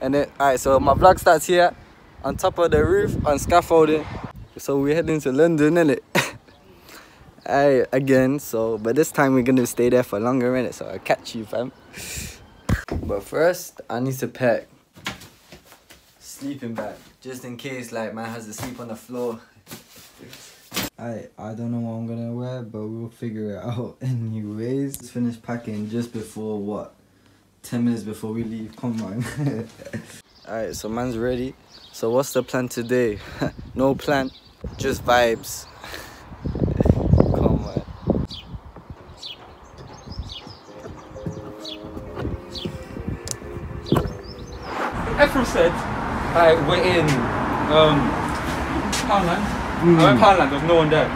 And then, alright, so my vlog starts here on top of the roof on scaffolding. So we're heading to London, innit? Alright, again, so, but this time we're gonna stay there for longer, innit? So I'll catch you, fam. But first, I need to pack sleeping bag just in case, like, man has to sleep on the floor. I I don't know what I'm gonna wear, but we'll figure it out anyways. Just finished packing just before what? 10 minutes before we leave. Come on. Alright, so man's ready. So what's the plan today? no plan, just vibes. Come on. Ephraim said, uh, we're in um, Poundland. I went Poundland, there's no one there.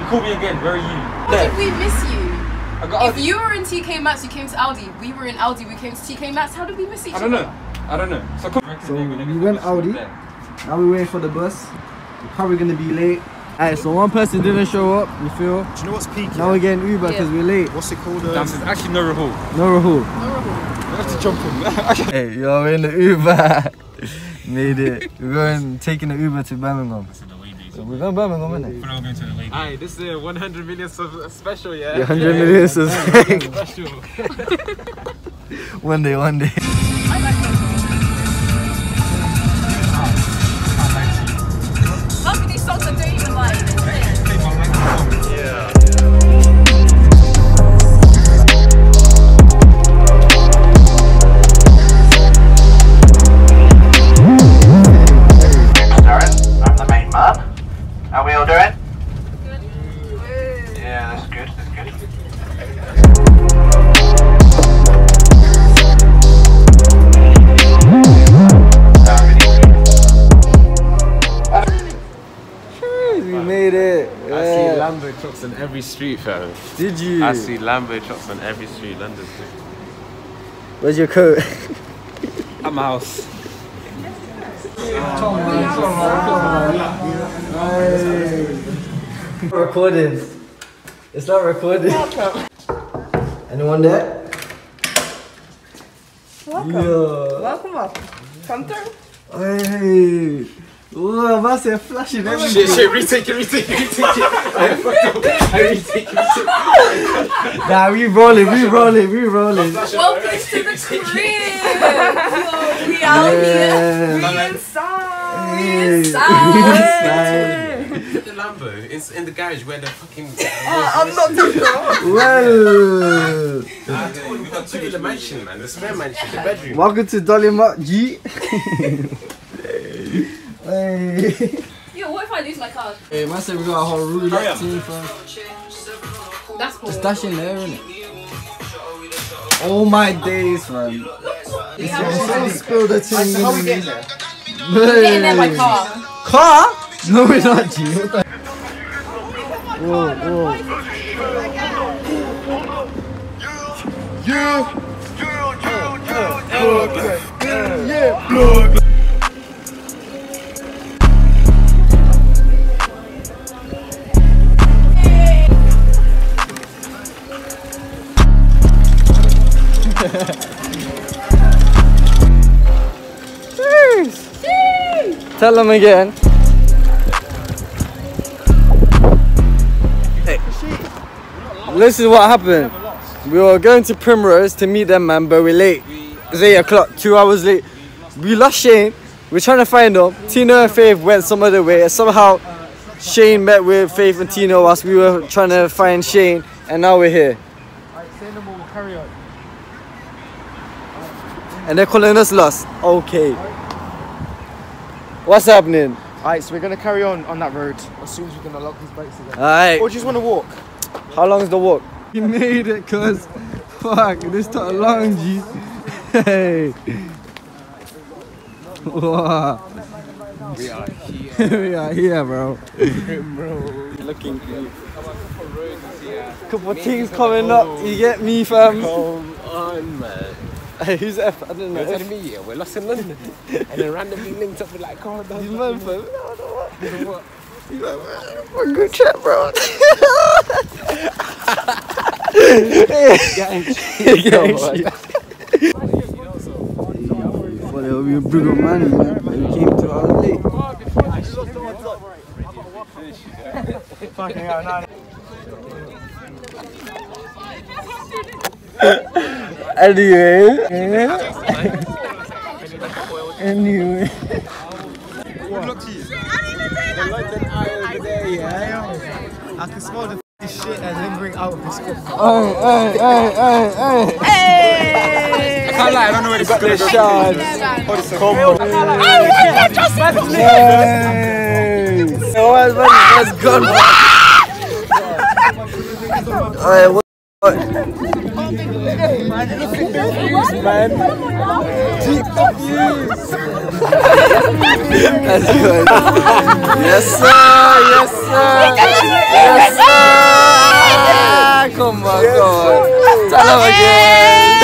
You called me again, where are you? Did we miss you? I got If you were in TK Maxx, you came to Aldi. We were in Aldi, we came to TK Maxx. How did we miss each I don't know. I don't know. So, come So we went Aldi. Now we're waiting for the bus. We're probably gonna be late. Alright, so one person didn't show up, you feel? Do you know what's peak? Now we're getting Uber because Yeah. we're late. What's it called? Damn, Um, there's actually no Rahul. No Rahul. I have to jump in. Hey, yo, we're in the Uber. Made it. We're going, taking the Uber to Birmingham. So we're going Birmingham, innit? Aye, this is a 100 million sub- special, yeah? Yeah, 100 million subscribers. Special. one day, one day. Every street, fam. Did you? I see Lambo trucks on every street, London. Where's your coat? At my house. recording. It's not recording. Anyone there? Welcome. Yeah. Welcome, welcome. Come through. Hey. Whoa, man said flashing everything. Shit, shit, retake it, retake it, retake it. I fucked up. I retake it, retake it. Nah, we rolling, we rolling, we rolling. Welcome to the crib. Yo, we out here. Yeah. Inside. Hey. Inside. The Lambo, it's in the garage where the fucking. Uh, I'm not too sure. Well, we got two in the mansion, man. The spare mansion, the bedroom. welcome to Dolly Mark G. hey. Yo, what if I lose my card? Hey, man said we got a whole roulette team fam. That's cool. Stash in there, innit? Oh my days, fam. We have So spill the thing. how we getting there? Getting there by car. Car? No, we're not, G. What the? Whoa, whoa. Tell them again. Hey. This is what happened. We were going to Primrose to meet them, man, but we're late. It's 8 o'clock, two hours late. We lost Shane. We're trying to find him. Tino and Faith went some other way. And Somehow, Shane met with Faith and Tino whilst we were trying to find Shane, and now we're here. And they're calling us lost. Okay. What's happening? Alright, so we're gonna carry on on that road as soon as we can unlock these bikes again. Alright. Or do you just wanna walk? How long is the walk? You made it, cuz. Fuck, this took a long, G. Hey. Wow. We are here, we are here, bro. bro. Looking good. Couple of things coming up, you get me, fam. Come on, man. Hey, who's F? I don't know. You're telling me, yeah, we're lost in London. and then randomly linked up with like, oh, no, These man, fam. I don't know what. You know what? He's like, man, what a good chat, bro. Gang shit. Gang shit. thought it would be a big old man, man. But we came two hours late. Anyway. anyway. I can smell the shit that's lingering out of this cup. Hey, hey, hey, hey, hey. I can't lie, I don't know where to got this. Sean. Hey. Oh, what's, what's, what's good, man? Alright, what? What? man. Deep confused. That's good. Yes, sir. Yes, sir. Yes, sir. Come on, come on. Tell him again.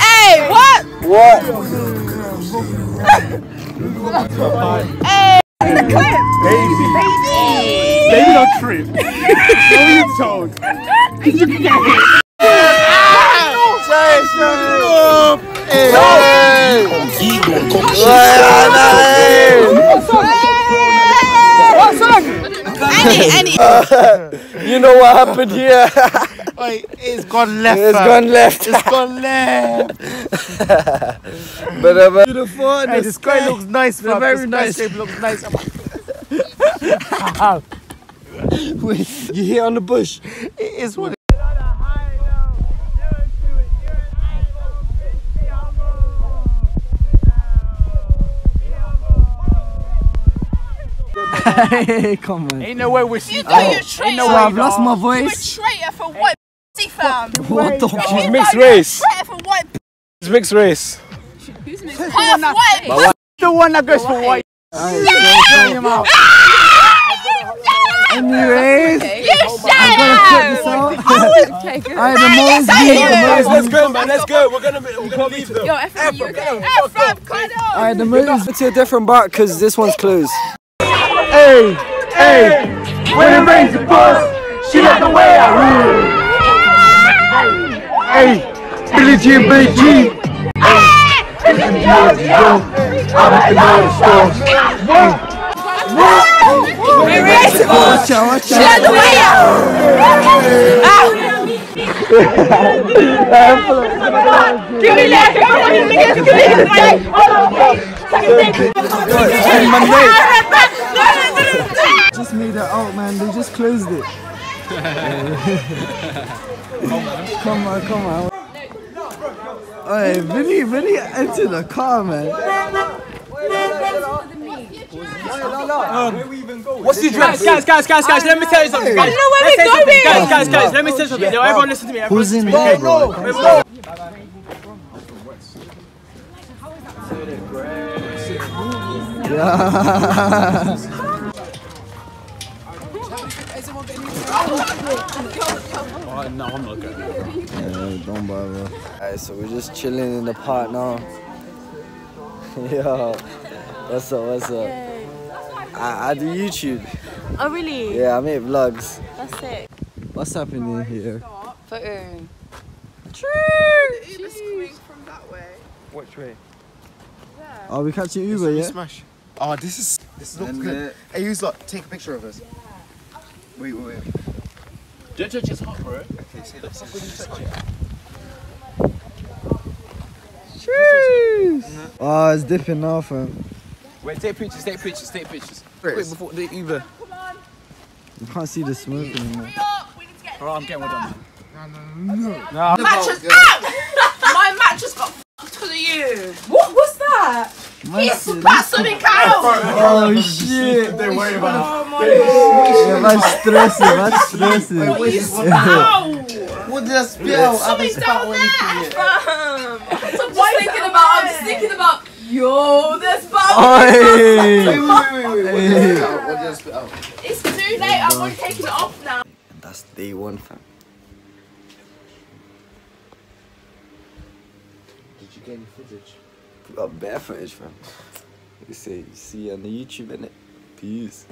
Hey, what? What? Baby don't trip. What were you told? Say, shut up. Hey. Any, any. You know what happened here? Wait, it's gone left. It's fam. gone left. It's gone left. But uh, beautiful. Hey, the sky looks nice, They're very the nice. Shape looks nice. Wait, you hit on the bush. It is what hey, come on. Ain't no way we're You know oh. you're a traitor. So I've lost my voice. You're a traitor for white pussy, fam. What the You fuck? know mixed you're a race. Traitor for white It's mixed race. half white. the one that goes for white. Ah! Anyways, You shut I'm gonna check this up. out. Alright, the Mo's Yes, I beat, hear the you. Mo's Let's go, man. Let's go. We're gonna, be, we're gonna leave them. Yo, F you okay? F fam, cut off. Alright, the Mo's to a different bar because this one's closed. Hey, hey. When it rains, the bus. She like the way I rule. Hey, Billie Jean, Billie Jean. I'm Watch out, watch out. Shut the way out. Give me that. Come on, you niggas. Give me that. Hey, my mate. Just made it out, man. They just closed it. come on, come on. Hey, Vinny, Vinny enter the car, man. What's the dress? Guys, guys, guys, guys, let me tell you something. Guys, I know where we're going. Guys, guys, guys, let me tell you something. Everyone listen to me. Everyone Who's in listen to me. there, bro? Yeah. Oh, no, I'm not going. Yeah, don't bother. Alright, so we're just chilling in the park now. Yo, what's up, what's up? I, I do YouTube. Oh, really? Yeah, I make vlogs. That's it. What's happening here? Photo. Which way? Are we catching Uber, yeah? Smash. Oh, this is this looks And, good. Hey, you lot, take a picture of us. Wait, wait, wait. Judge is hot, bro. Oh, it's dipping now, fam. Wait, take pictures, take pictures, take pictures. Quick, before the Uber. You can't see the smoke anymore. Alright, I'm getting one done. No, no, no, no. My Mattress out! My mattress got fucked because of you. What was that? He spat something out. Oh shit! Don't worry about Oh my god. Yeah, that's stressing, that's stressing. Ow! What did I spit out? I haven't Something spat down or there. anything yet. Fam. I'm just thinking about. I'm just thinking about. Yo, there's bubbles. Oi! Wait, wait, wait, wait, wait. What did I spit out? What did I spit out? It's too late. I've already taken it off now. That's day one, fam. Did you get any footage? We got bare footage, fam. You see, you see on the YouTube, innit? Peace.